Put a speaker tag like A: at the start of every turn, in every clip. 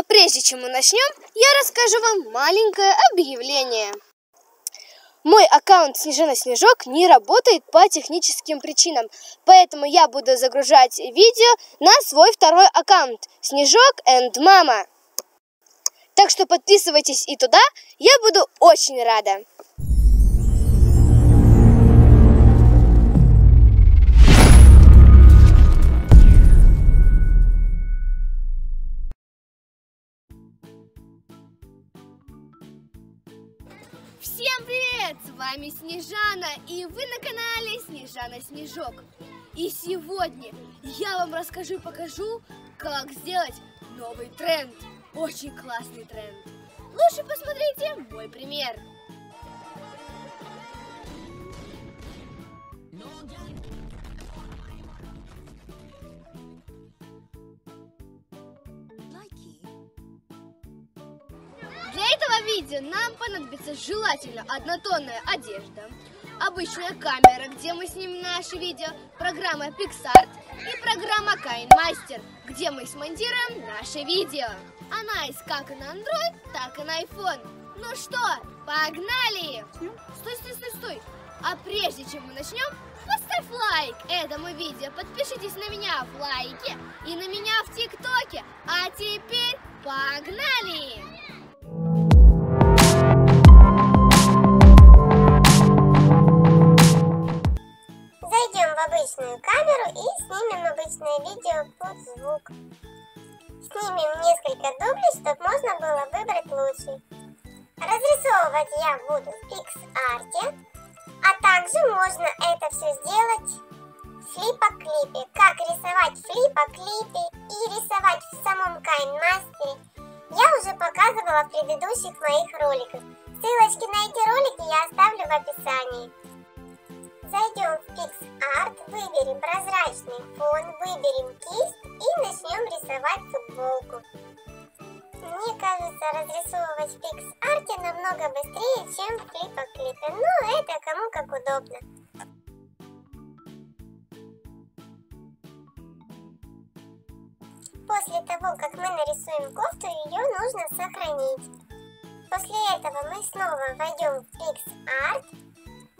A: А прежде чем мы начнем, я расскажу вам маленькое объявление. Мой аккаунт Снежана Снежок не работает по техническим причинам, поэтому я буду загружать видео на свой второй аккаунт Снежок and Мама. Так что подписывайтесь и туда, я буду очень рада. Вами Снежана, и вы на канале Снежана Снежок. И сегодня я вам расскажу и покажу, как сделать новый тренд. Очень классный тренд. Лучше посмотрите мой пример. Для видео нам понадобится желательно однотонная одежда, обычная камера, где мы снимем наши видео, программа PixArt и программа KineMaster, где мы смонтируем наши видео. Она есть как на Android, так и на iPhone. Ну что, погнали! Стой, стой, стой, стой! А прежде чем мы начнем, поставь лайк этому видео, подпишитесь на меня в лайке и на меня в ТикТоке. А теперь погнали!
B: Камеру и снимем обычное видео под звук. Снимем несколько дублей, чтобы можно было выбрать лучший. Разрисовывать я буду в PixArt, а также можно это все сделать в флипоклипе. Как рисовать в флипоклипе и рисовать в самом KineMaster я уже показывала в предыдущих моих роликах. Ссылочки на эти ролики я оставлю в описании. Зайдем в PixArt, выберем прозрачный фон, выберем кисть и начнем рисовать футболку. Мне кажется, разрисовывать в PixArt намного быстрее, чем в клипоклипе, но это кому как удобно. После того, как мы нарисуем кофту, ее нужно сохранить. После этого мы снова войдем в PixArt,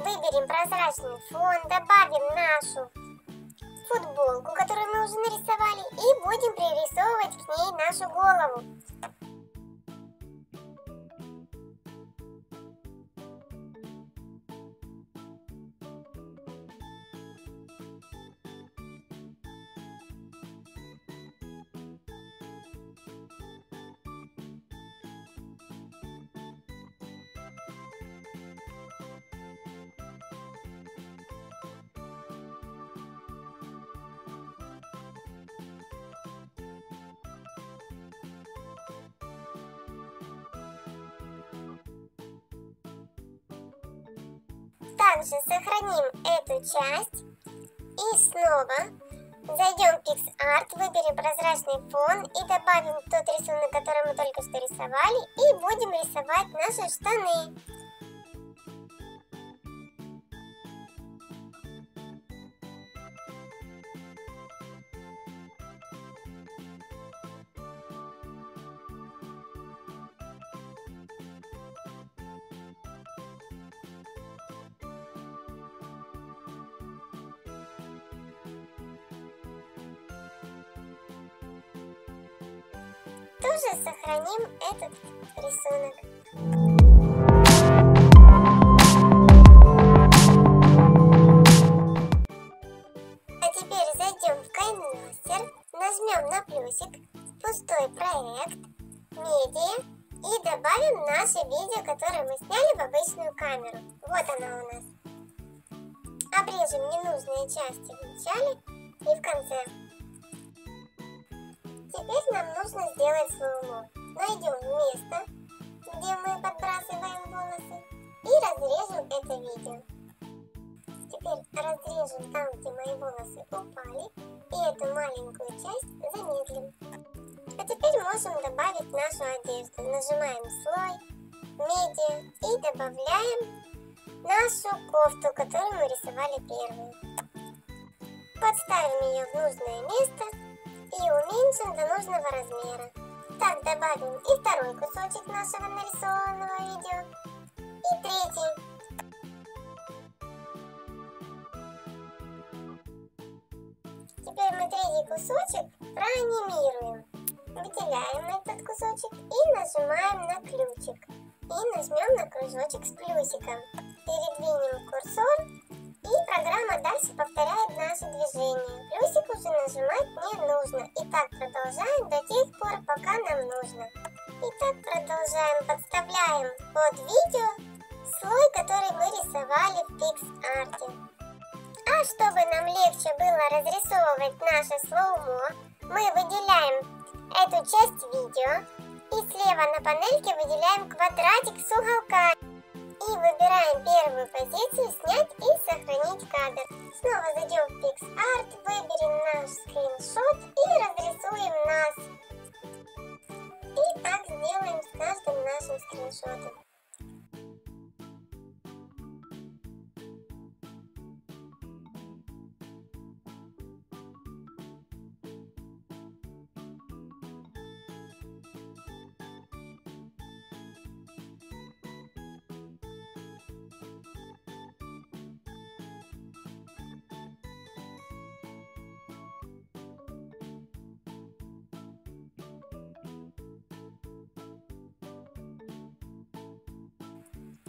B: Выберем прозрачный фон, добавим нашу футболку, которую мы уже нарисовали, и будем пририсовывать к ней нашу голову. Также сохраним эту часть и снова зайдем в PixArt, выберем прозрачный фон и добавим тот рисунок, который мы только что рисовали и будем рисовать наши штаны. Тоже сохраним этот рисунок. А теперь зайдем в KineMaster, нажмем на плюсик, пустой проект, медиа и добавим наше видео, которое мы сняли в обычную камеру. Вот она у нас. Обрежем ненужные части в начале и в конце. Теперь нам нужно сделать слоумо. Найдем место, где мы подбрасываем волосы, и разрежем это видео. Теперь разрежем там, где мои волосы упали, и эту маленькую часть замедлим. А теперь можем добавить нашу одежду. Нажимаем слой, медиа и добавляем нашу кофту, которую мы рисовали первую. Подставим ее в нужное место и уменьшим до нужного размера. так добавим и второй кусочек нашего нарисованного видео. И третий. Теперь мы третий кусочек проанимируем. Выделяем этот кусочек и нажимаем на ключик. И нажмем на кружочек с плюсиком. Передвинем курсор программа дальше повторяет наше движение. Плюсик уже нажимать не нужно. И так продолжаем до тех пор, пока нам нужно. И так продолжаем. Подставляем под видео слой, который мы рисовали в PixArt. А чтобы нам легче было разрисовывать наше слоумо, мы выделяем эту часть видео и слева на панельке выделяем квадратик с уголками. И выбираем первую позицию «Снять и сохранить кадр». Снова зайдем в PixArt, выберем наш скриншот и разрисуем нас. И так сделаем с каждым нашим скриншотом.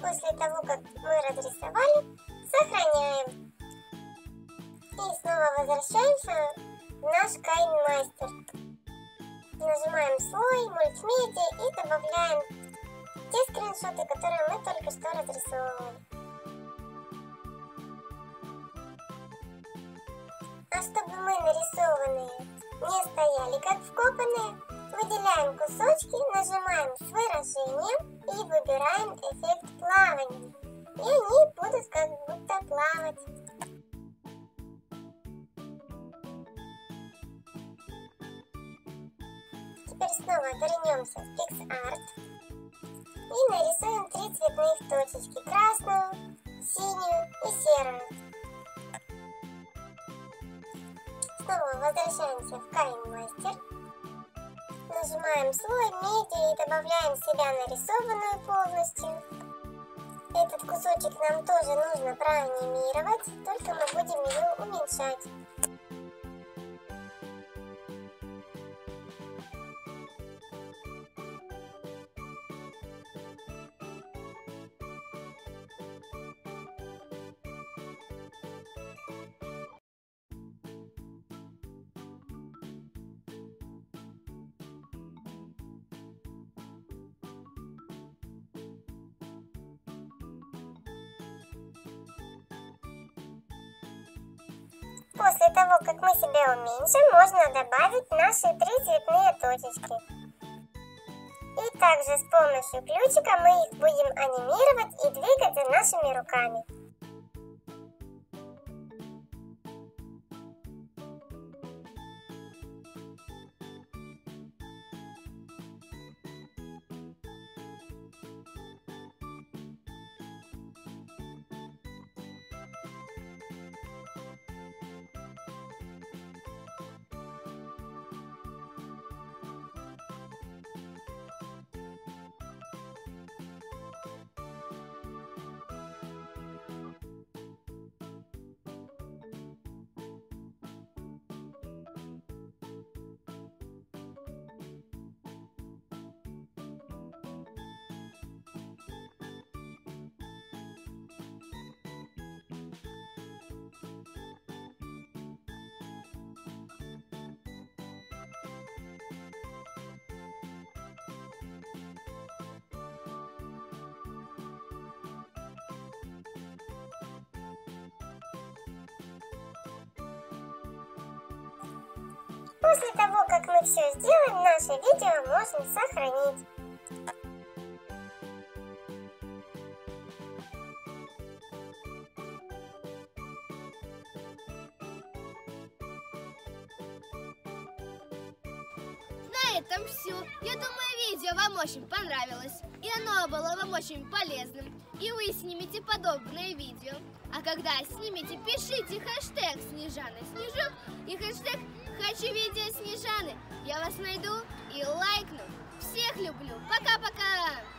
B: После того, как мы разрисовали, сохраняем. И снова возвращаемся в наш Кайнмастер. Нажимаем слой, мультимедиа и добавляем те скриншоты, которые мы только что разрисовывали. А чтобы мы нарисованные не стояли как вкопанные, выделяем кусочки, нажимаем с выражением и выбираем эффект плавания. И они будут как будто плавать. Теперь снова вернемся в PixArt и нарисуем три цветных точечки. Красную, синюю и серую. Снова возвращаемся в KineMaster. Нажимаем слой медиа и добавляем себя нарисованную полностью. Этот кусочек нам тоже нужно проанимировать, только мы будем ее уменьшать. После того, как мы себя уменьшим, можно добавить наши три цветные точечки. И также с помощью ключика мы их будем анимировать и двигать нашими руками. После того, как мы все сделаем, наше видео можно сохранить.
A: На этом все. Я думаю, видео вам очень понравилось. И оно было вам очень полезным. И вы снимете подобное видео. А когда снимете, пишите хэштег Снежана Снежок и хэштег Хочу видео Снежаны. Я вас найду и лайкну. Всех люблю. Пока-пока.